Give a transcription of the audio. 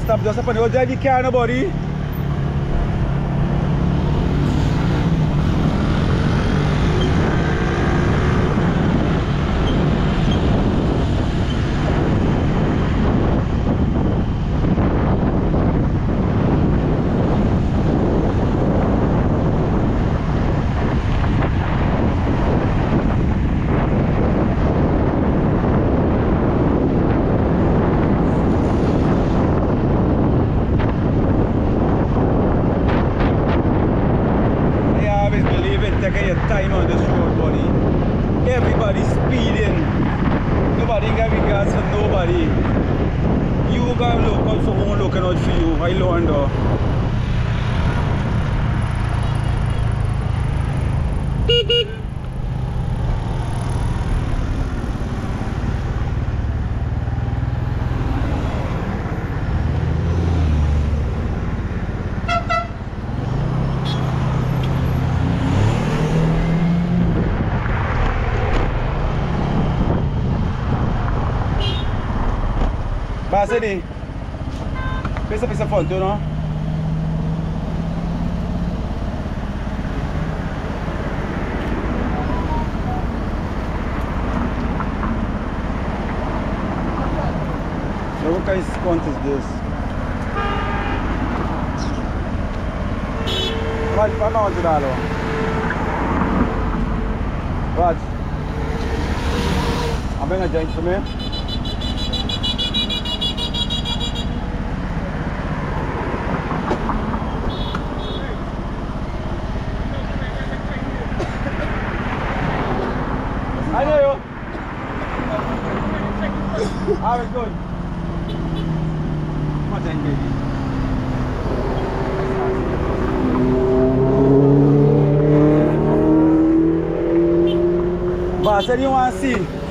stuff just happened. What did you care nobody? check your time on this road, buddy. Everybody's speeding. Nobody got regards for nobody. You got locals who won't looking out for you. I learned. Beep beep. Passa ali. Pensa, pensa foto, não? Eu vou cair esses contas desses. Pode, pode onde, Dalo? Pode. Vem a gente também. I know you. How good? Come on, then, baby. Boss, what do you want to see?